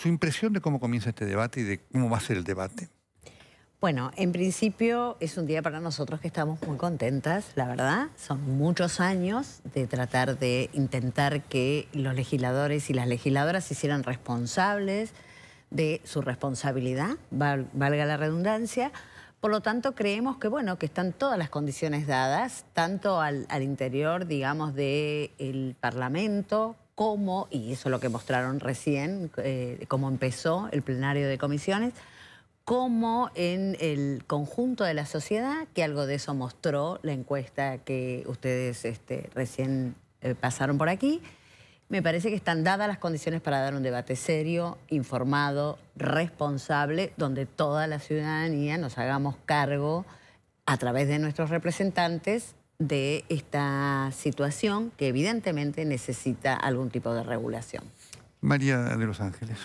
su impresión de cómo comienza este debate y de cómo va a ser el debate. Bueno, en principio es un día para nosotros que estamos muy contentas, la verdad. Son muchos años de tratar de intentar que los legisladores y las legisladoras se hicieran responsables de su responsabilidad, valga la redundancia. Por lo tanto, creemos que, bueno, que están todas las condiciones dadas, tanto al, interior, digamos, del Parlamento, como, y eso es lo que mostraron recién, eh, cómo empezó el plenario de comisiones, como en el conjunto de la sociedad, que algo de eso mostró la encuesta que ustedes este, recién eh, pasaron por aquí. Me parece que están dadas las condiciones para dar un debate serio, informado, responsable, donde toda la ciudadanía nos hagamos cargo a través de nuestros representantes de esta situación que evidentemente necesita algún tipo de regulación. María de los Ángeles.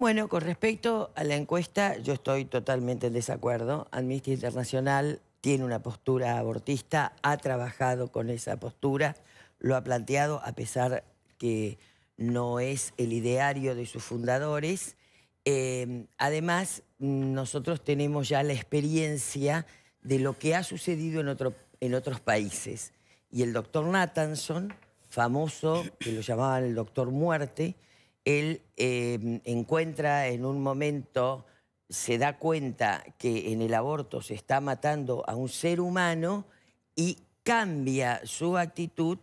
Bueno, con respecto a la encuesta, yo estoy totalmente en desacuerdo. Amnistía Internacional tiene una postura abortista, ha trabajado con esa postura, lo ha planteado a pesar que no es el ideario de sus fundadores. Eh, además, nosotros tenemos ya la experiencia de lo que ha sucedido en, en otros países. Y el doctor Nathanson, famoso, que lo llamaban el doctor muerte, él em, encuentra en un momento, se da cuenta que en el aborto se está matando a un ser humano y cambia su actitud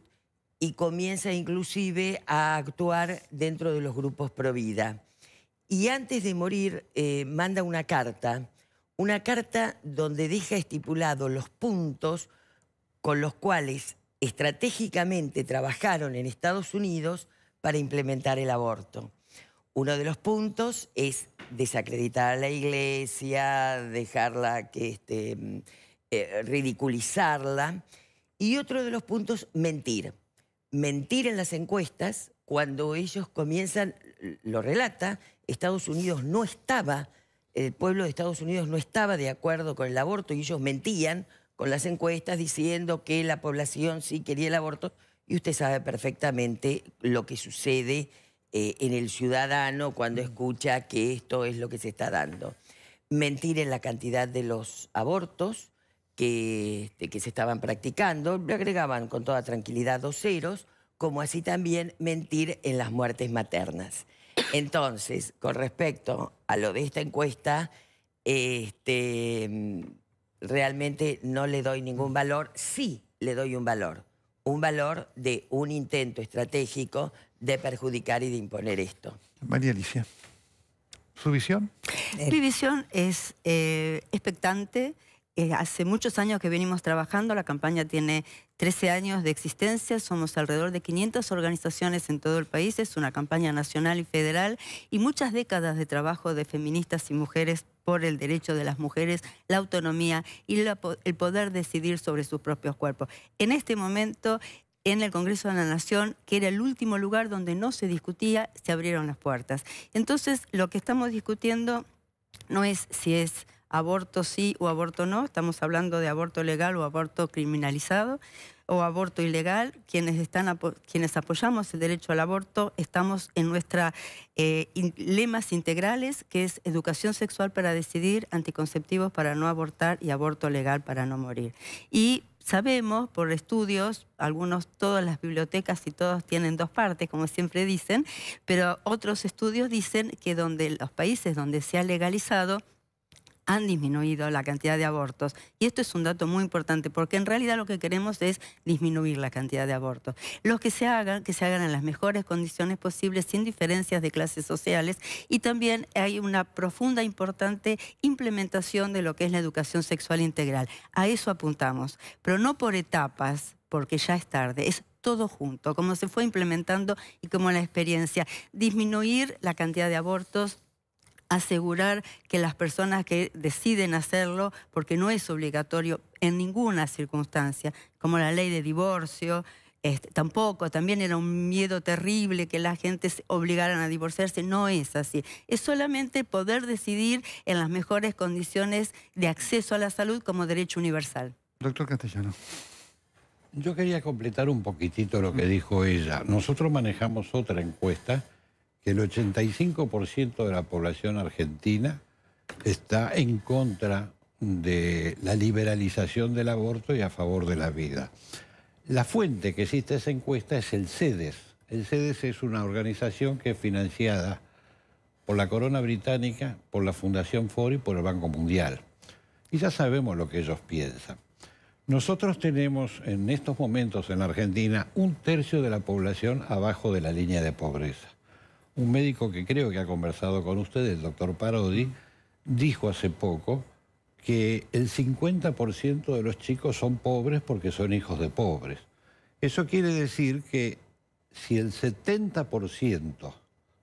y comienza inclusive a actuar dentro de los grupos pro vida. Y antes de morir eh, manda una carta, una carta donde deja estipulados los puntos con los cuales estratégicamente trabajaron en Estados Unidos para implementar el aborto. Uno de los puntos es desacreditar a la iglesia, dejarla que este, mm, eh, ridiculizarla. Y otro de los puntos, mentir. Mentir en las encuestas, cuando ellos comienzan, lo relata, Estados Unidos no estaba, el pueblo de Estados Unidos no estaba de acuerdo con el aborto y ellos mentían con las encuestas diciendo que la población sí quería el aborto y usted sabe perfectamente lo que sucede eh, en el ciudadano cuando escucha que esto es lo que se está dando. Mentir en la cantidad de los abortos que, este, que se estaban practicando, le agregaban con toda tranquilidad dos ceros, como así también mentir en las muertes maternas. Entonces, con respecto a lo de esta encuesta, este, realmente no le doy ningún valor, sí le doy un valor un valor de un intento estratégico de perjudicar y de imponer esto. María Alicia, ¿su visión? Mi visión es eh, expectante. Eh, hace muchos años que venimos trabajando, la campaña tiene 13 años de existencia, somos alrededor de 500 organizaciones en todo el país, es una campaña nacional y federal y muchas décadas de trabajo de feministas y mujeres por el derecho de las mujeres, la autonomía y el poder decidir sobre sus propios cuerpos. En este momento, en el Congreso de la Nación, que era el último lugar donde no se discutía, se abrieron las puertas. Entonces, lo que estamos discutiendo no es si es aborto sí o aborto no, estamos hablando de aborto legal o aborto criminalizado o aborto ilegal, quienes, están, quienes apoyamos el derecho al aborto, estamos en nuestras eh, lemas integrales, que es educación sexual para decidir, anticonceptivos para no abortar y aborto legal para no morir. Y sabemos por estudios, algunos, todas las bibliotecas y todos tienen dos partes, como siempre dicen, pero otros estudios dicen que donde los países donde se ha legalizado, han disminuido la cantidad de abortos. Y esto es un dato muy importante porque en realidad lo que queremos es disminuir la cantidad de abortos. Los que se hagan, que se hagan en las mejores condiciones posibles, sin diferencias de clases sociales. Y también hay una profunda, importante implementación de lo que es la educación sexual integral. A eso apuntamos, pero no por etapas, porque ya es tarde, es todo junto, como se fue implementando y como la experiencia. Disminuir la cantidad de abortos, asegurar que las personas que deciden hacerlo, porque no es obligatorio en ninguna circunstancia, como la ley de divorcio, este, tampoco, también era un miedo terrible que la gente se obligaran a divorciarse, no es así. Es solamente poder decidir en las mejores condiciones de acceso a la salud como derecho universal. Doctor Castellano. Yo quería completar un poquitito lo que dijo ella. Nosotros manejamos otra encuesta que el 85% de la población argentina está en contra de la liberalización del aborto y a favor de la vida. La fuente que existe esa encuesta es el CEDES. El CEDES es una organización que es financiada por la Corona Británica, por la Fundación Ford y por el Banco Mundial. Y ya sabemos lo que ellos piensan. Nosotros tenemos en estos momentos en la Argentina un tercio de la población abajo de la línea de pobreza. Un médico que creo que ha conversado con usted, el doctor Parodi, dijo hace poco que el 50% de los chicos son pobres porque son hijos de pobres. Eso quiere decir que si el 70%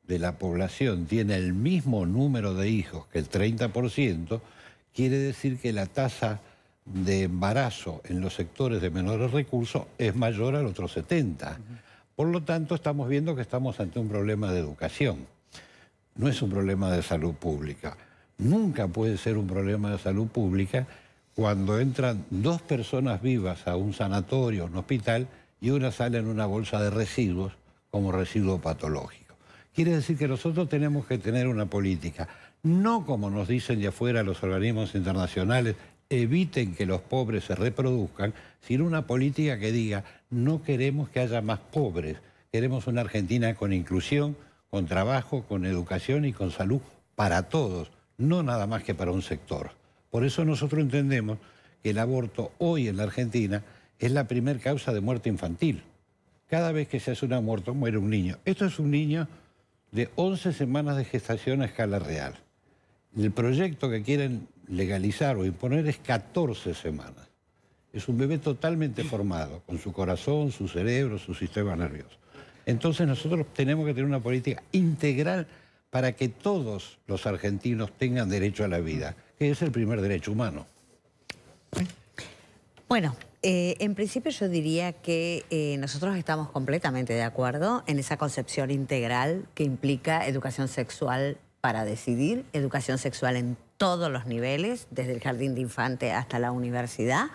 de la población tiene el mismo número de hijos que el 30%, quiere decir que la tasa de embarazo en los sectores de menores recursos es mayor al otro 70%. Por lo tanto, estamos viendo que estamos ante un problema de educación. No es un problema de salud pública. Nunca puede ser un problema de salud pública cuando entran dos personas vivas a un sanatorio, un hospital, y una sale en una bolsa de residuos como residuo patológico. Quiere decir que nosotros tenemos que tener una política, no como nos dicen de afuera los organismos internacionales, eviten que los pobres se reproduzcan, sino una política que diga, no queremos que haya más pobres, queremos una Argentina con inclusión, con trabajo, con educación y con salud para todos, no nada más que para un sector. Por eso nosotros entendemos que el aborto hoy en la Argentina es la primer causa de muerte infantil. Cada vez que se hace un aborto muere un niño. Esto es un niño de 11 semanas de gestación a escala real. El proyecto que quieren legalizar o imponer es 14 semanas. Es un bebé totalmente formado, con su corazón, su cerebro, su sistema nervioso. Entonces nosotros tenemos que tener una política integral para que todos los argentinos tengan derecho a la vida, que es el primer derecho humano. Bueno, eh, en principio yo diría que eh, nosotros estamos completamente de acuerdo en esa concepción integral que implica educación sexual para decidir, educación sexual en todos los niveles, desde el jardín de infante hasta la universidad,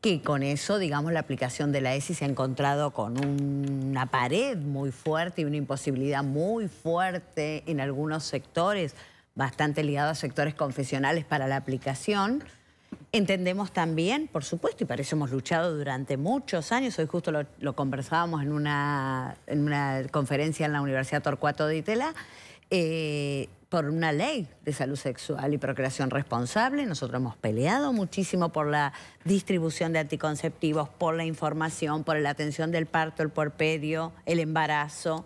que con eso, digamos, la aplicación de la ESI se ha encontrado con una pared muy fuerte y una imposibilidad muy fuerte en algunos sectores, bastante ligados a sectores confesionales para la aplicación. Entendemos también, por supuesto, y para eso hemos luchado durante muchos años, hoy justo lo, conversábamos en una, en una conferencia en la Universidad Torcuato de Itela, eh, por una ley de salud sexual y procreación responsable. Nosotros hemos peleado muchísimo por la distribución de anticonceptivos, por la información, por la atención del parto, el porperio, el embarazo,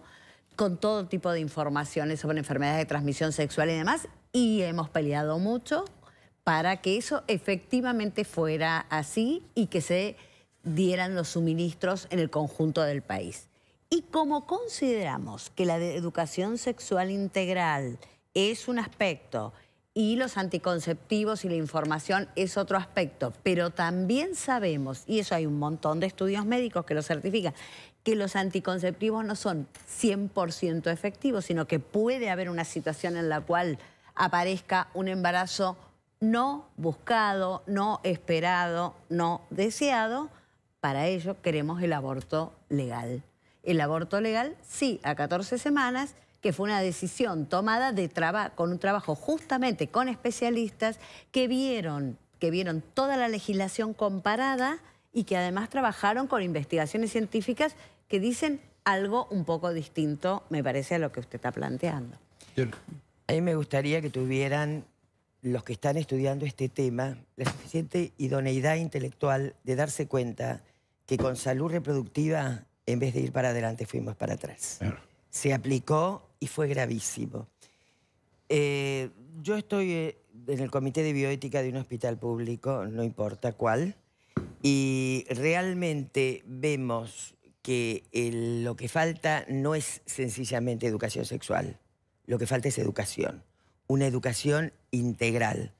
con todo tipo de informaciones sobre enfermedades de transmisión sexual y demás. Y hemos peleado mucho para que eso efectivamente fuera así y que se dieran los suministros en el conjunto del país. Y como consideramos que la educación sexual integral es un aspecto y los anticonceptivos y la información es otro aspecto, pero también sabemos, y eso hay un montón de estudios médicos que lo certifican, que los anticonceptivos no son 100% efectivos, sino que puede haber una situación en la cual aparezca un embarazo no buscado, no esperado, no deseado. Para ello queremos el aborto legal. El aborto legal, sí, a 14 semanas, que fue una decisión tomada de con un trabajo justamente con especialistas que vieron, que vieron toda la legislación comparada y que además trabajaron con investigaciones científicas que dicen algo un poco distinto, me parece, a lo que usted está planteando. A mí me gustaría que tuvieran los que están estudiando este tema la suficiente idoneidad intelectual de darse cuenta que con salud reproductiva, en vez de ir para adelante, fuimos para atrás. Se aplicó y fue gravísimo. Eh, yo estoy eh, en el comité de bioética de un hospital público, no importa cuál, y realmente vemos que lo que falta no es sencillamente educación sexual, lo que falta es educación una educación integral.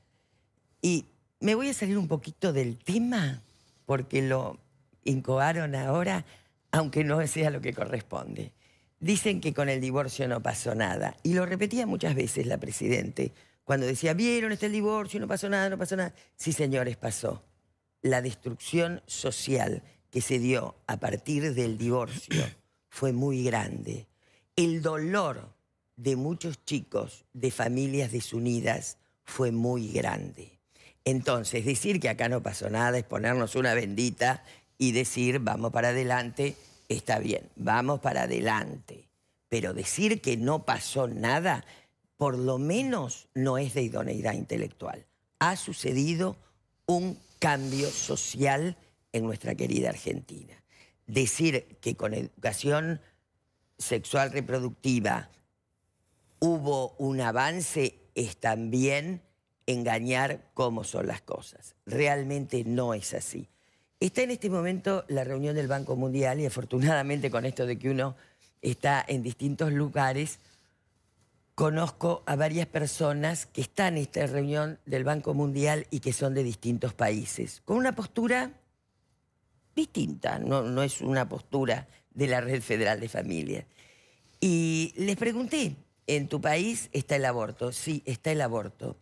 Y me voy a salir un poquito del tema porque lo incoaron ahora, aunque no sea lo que corresponde. Dicen que con el divorcio no pasó nada. Y lo repetía muchas veces la Presidente, cuando decía, vieron, este el divorcio, no pasó nada, no pasó nada. Sí, señores, pasó. La destrucción social que se dio a partir del divorcio fue muy grande. El dolor de muchos chicos de familias desunidas fue muy grande. Entonces, decir que acá no pasó nada es ponernos una bendita y decir vamos para adelante, está bien, vamos para adelante. Pero decir que no pasó nada, por lo menos no es de idoneidad intelectual. Ha sucedido un cambio social en nuestra querida Argentina. Decir que con educación sexual reproductiva hubo un avance es también engañar cómo son las cosas. Realmente no es así. Está en este momento la reunión del Banco Mundial y afortunadamente con esto de que uno está en distintos lugares, conozco a varias personas que están en esta reunión del Banco Mundial y que son de distintos países, con una postura distinta, no, no es una postura de la Red Federal de Familias. Y les pregunté, ¿en tu país está el aborto? Sí, está el aborto.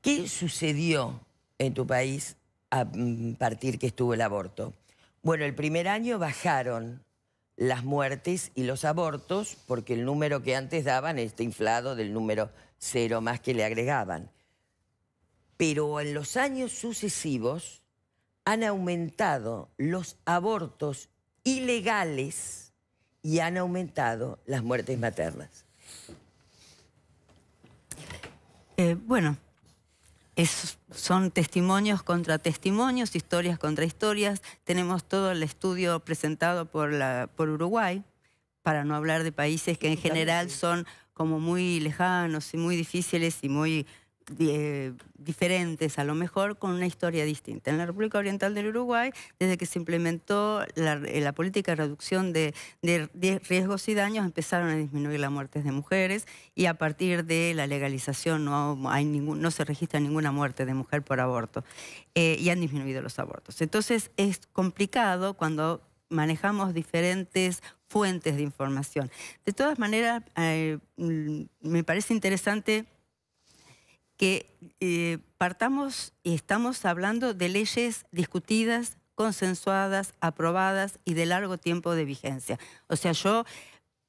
¿Qué sucedió en tu país a mm, partir que estuvo el aborto? Bueno, el primer año bajaron las muertes y los abortos porque el número que antes daban está inflado del número cero más que le agregaban. Pero en los años sucesivos han aumentado los abortos ilegales y han aumentado las muertes maternas. Eh, bueno, son testimonios contra testimonios, historias contra historias. Tenemos todo el estudio presentado por, la, por Uruguay, para no hablar de países que en general son como muy lejanos y muy difíciles y muy eh, diferentes a lo mejor con una historia distinta. En la República Oriental del Uruguay, desde que se implementó la, eh, política de reducción de, riesgos y daños, empezaron a disminuir las muertes de mujeres y a partir de la legalización no, hay ningún, no se registra ninguna muerte de mujer por aborto eh, y han disminuido los abortos. Entonces es complicado cuando manejamos diferentes fuentes de información. De todas maneras, mm, me parece interesante que eh, partamos y estamos hablando de leyes discutidas, consensuadas, aprobadas y de largo tiempo de vigencia. O sea, yo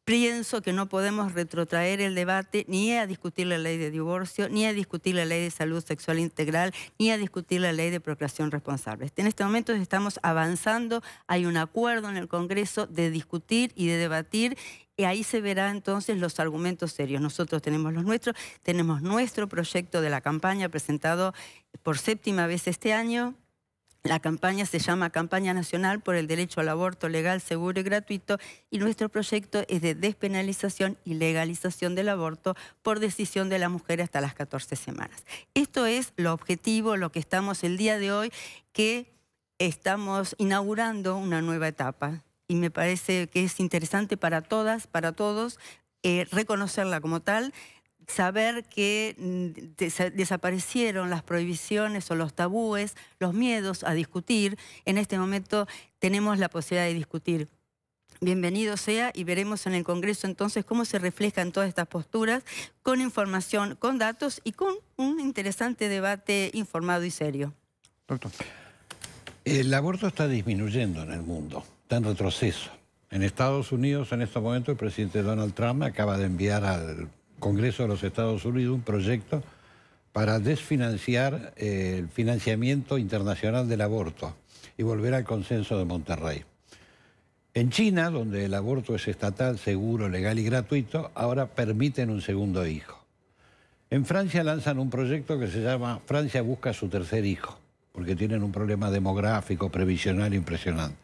pienso que no podemos retrotraer el debate ni a discutir la ley de divorcio, ni a discutir la ley de salud sexual integral, ni a discutir la ley de procreación responsable. En este momento estamos avanzando, hay un acuerdo en el Congreso de discutir y de debatir y ahí se verá entonces los argumentos serios. Nosotros tenemos los nuestros, tenemos nuestro proyecto de la campaña presentado por séptima vez este año. La campaña se llama Campaña Nacional por el Derecho al Aborto Legal, Seguro y Gratuito y nuestro proyecto es de despenalización y legalización del aborto por decisión de la mujer hasta las 14 semanas. Esto es lo objetivo, lo que estamos el día de hoy, que estamos inaugurando una nueva etapa y me parece que es interesante para todas, para todos, eh, reconocerla como tal, saber que mm, desaparecieron las prohibiciones o los tabúes, los miedos a discutir. En este momento tenemos la posibilidad de discutir. Bienvenido sea y veremos en el Congreso entonces cómo se reflejan todas estas posturas con información, con datos y con un interesante debate informado y serio. Doctor. El aborto está disminuyendo en el mundo en retroceso. En Estados Unidos, en este momento, el presidente Donald Trump acaba de enviar al Congreso de los Estados Unidos un proyecto para desfinanciar eh, el financiamiento internacional del aborto y volver al consenso de Monterrey. En China, donde el aborto es estatal, seguro, legal y gratuito, ahora permiten un segundo hijo. En Francia lanzan un proyecto que se llama Francia busca su tercer hijo, porque tienen un problema demográfico, previsional impresionante.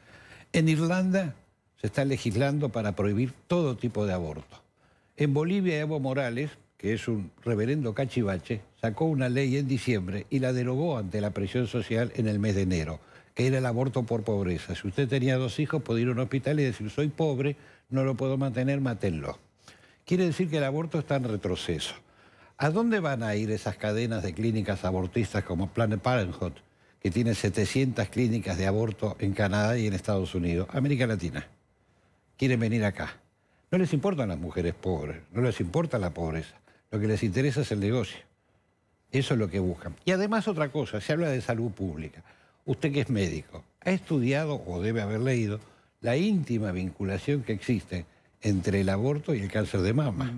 En Irlanda se está legislando para prohibir todo tipo de aborto. En Bolivia, Evo Morales, que es un reverendo cachivache, sacó una ley en diciembre y la derogó ante la presión social en el mes de enero, que era el aborto por pobreza. Si usted tenía dos hijos, podía ir a un hospital y decir, soy pobre, no lo puedo mantener, mátenlo. Quiere decir que el aborto está en retroceso. ¿A dónde van a ir esas cadenas de clínicas abortistas como Planned Parenthood, que tiene 700 clínicas de aborto en Canadá y en Estados Unidos, América Latina. Quieren venir acá. No les importan las mujeres pobres, no les importa la pobreza. Lo que les interesa es el negocio. Eso es lo que buscan. Y además otra cosa, se habla de salud pública. Usted que es médico, ha estudiado o debe haber leído la íntima vinculación que existe entre el aborto y el cáncer de mama.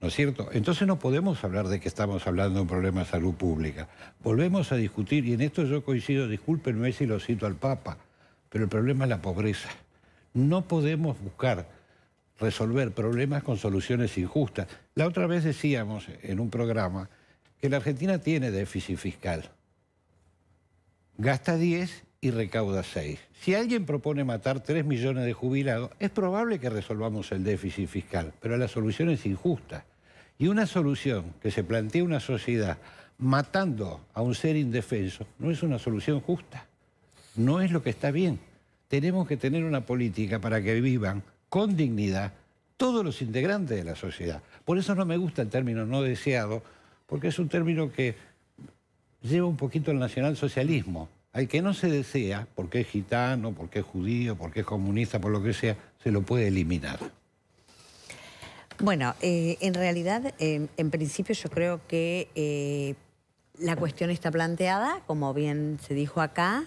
¿No es cierto? Entonces no podemos hablar de que estamos hablando de un problema de salud pública. Volvemos a discutir, y en esto yo coincido, discúlpenme si lo cito al Papa, pero el problema es la pobreza. No podemos buscar resolver problemas con soluciones injustas. La otra vez decíamos en un programa que la Argentina tiene déficit fiscal. Gasta 10 y recauda 6. Si alguien propone matar 3 millones de jubilados, es probable que resolvamos el déficit fiscal, pero la solución es injusta. Y una solución que se plantea una sociedad matando a un ser indefenso no es una solución justa. No es lo que está bien. Tenemos que tener una política para que vivan con dignidad todos los integrantes de la sociedad. Por eso no me gusta el término no deseado, porque es un término que lleva un poquito al nacionalsocialismo. Al que no se desea, porque es gitano, porque es judío, porque es comunista, por lo que sea, se lo puede eliminar. Bueno, eh, en realidad, eh, en principio yo creo que eh, la cuestión está planteada, como bien se dijo acá,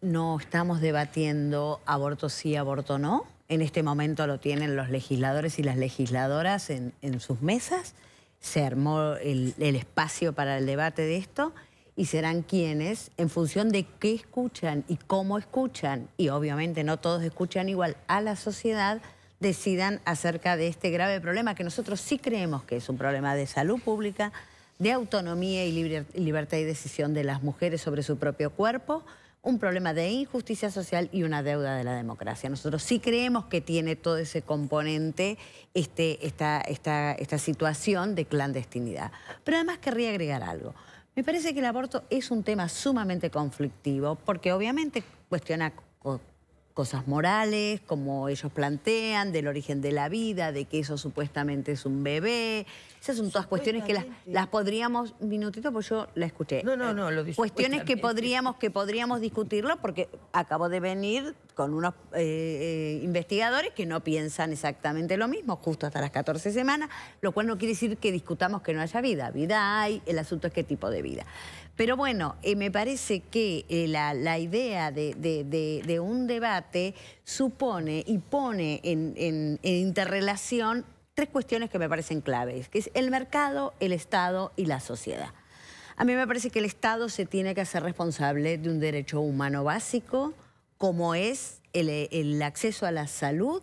no estamos debatiendo aborto sí, aborto no. En este momento lo tienen los legisladores y las legisladoras en, sus mesas. Se armó el, el espacio para el debate de esto y serán quienes, en función de qué escuchan y cómo escuchan, y obviamente no todos escuchan igual a la sociedad, decidan acerca de este grave problema que nosotros sí creemos que es un problema de salud pública, de autonomía y libertad y decisión de las mujeres sobre su propio cuerpo, un problema de injusticia social y una deuda de la democracia. Nosotros sí creemos que tiene todo ese componente, este, esta, esta, esta situación de clandestinidad. Pero además querría agregar algo. Me parece que el aborto es un tema sumamente conflictivo porque obviamente cuestiona cosas morales, como ellos plantean, del origen de la vida, de que eso supuestamente es un bebé. Esas son todas cuestiones que las, las podríamos, un minutito, pues yo la escuché. No, no, no, lo Cuestiones que podríamos, que podríamos discutirlo porque acabo de venir con unos eh, eh, investigadores que no piensan exactamente lo mismo, justo hasta las 14 semanas, lo cual no quiere decir que discutamos que no haya vida. Vida hay, el asunto es qué tipo de vida. Pero bueno, eh, me parece que eh, la, idea de, un debate supone y pone en, interrelación tres cuestiones que me parecen claves, que es el mercado, el Estado y la sociedad. A mí me parece que el Estado se tiene que hacer responsable de un derecho humano básico, como es el acceso a la salud,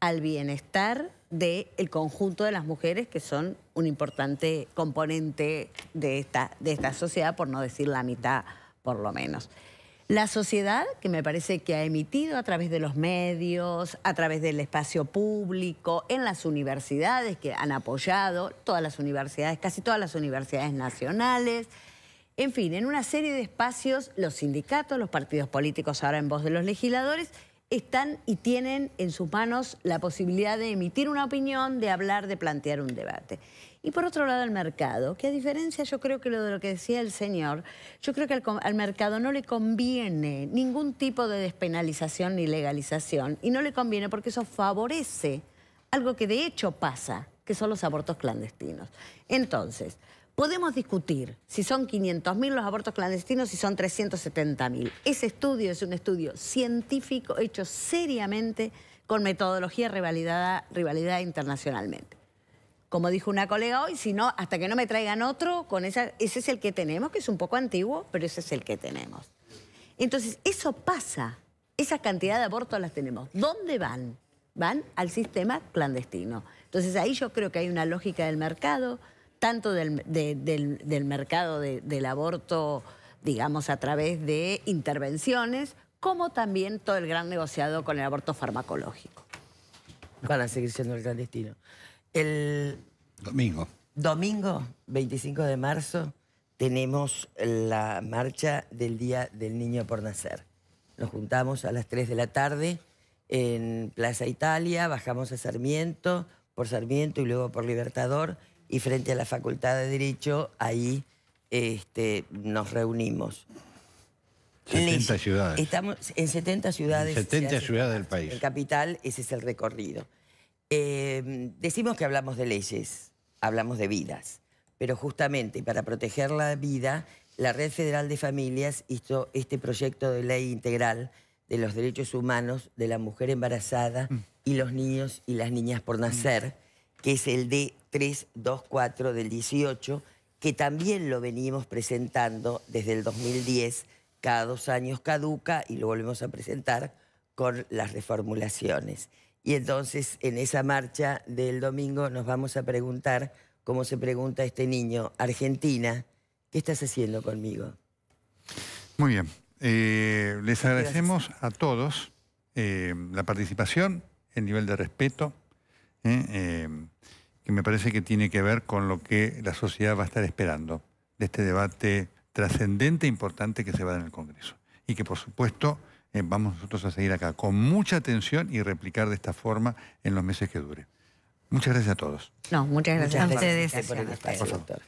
al bienestar del conjunto de las mujeres que son un importante componente de esta, de esta sociedad, por no decir la mitad por lo menos. La sociedad, que me parece que ha emitido a través de los medios, a través del espacio público, en las universidades que han apoyado, todas las universidades, casi todas las universidades nacionales, en fin, en una serie de espacios, los sindicatos, los partidos políticos ahora en voz de los legisladores, están y tienen en sus manos la posibilidad de emitir una opinión, de hablar, de plantear un debate. Y por otro lado el mercado, que a diferencia yo creo que lo de lo que decía el señor, yo creo que al, mercado no le conviene ningún tipo de despenalización ni legalización y no le conviene porque eso favorece algo que de hecho pasa, que son los abortos clandestinos. Entonces, Podemos discutir si son 500.000 los abortos clandestinos, si son 370.000. Ese estudio es un estudio científico hecho seriamente con metodología rivalidad, rivalidad internacionalmente. Como dijo una colega hoy, si no, hasta que no me traigan otro, con esa, ese es el que tenemos, que es un poco antiguo, pero ese es el que tenemos. Entonces, eso pasa. Esa cantidad de abortos las tenemos. ¿Dónde van? Van al sistema clandestino. Entonces, ahí yo creo que hay una lógica del mercado, tanto del, del, mercado del aborto, digamos, a través de intervenciones, como también todo el gran negociado con el aborto farmacológico. Van a seguir siendo el clandestino. El domingo. Domingo, 25 de marzo, tenemos la marcha del Día del Niño por Nacer. Nos juntamos a las 3 de la tarde en Plaza Italia, bajamos a Sarmiento, por Sarmiento y luego por Libertador y frente a la Facultad de Derecho, ahí este, nos reunimos. 70 ciudades. Estamos en 70 ciudades. 70 ciudades del país. En capital, ese es el recorrido. Eh, decimos que hablamos de leyes, hablamos de vidas, pero justamente para proteger la vida, la Red Federal de Familias hizo este proyecto de ley integral de los derechos humanos de la mujer embarazada mm. y los niños y las niñas por nacer que es el D324 del 18, que también lo venimos presentando desde el 2010, cada dos años caduca y lo volvemos a presentar con las reformulaciones. Y entonces en esa marcha del domingo nos vamos a preguntar, como se pregunta este niño, Argentina, ¿qué estás haciendo conmigo? Muy bien. Eh, les agradecemos a todos eh, la participación, el nivel de respeto, eh, que me parece que tiene que ver con lo que la sociedad va a estar esperando de este debate trascendente e importante que se va a dar en el Congreso. Y que, por supuesto, eh, vamos nosotros a seguir acá con mucha atención y replicar de esta forma en los meses que dure. Muchas gracias a todos. No, muchas gracias Muchas a ustedes. gracias por el espacio, Gracias. doctor.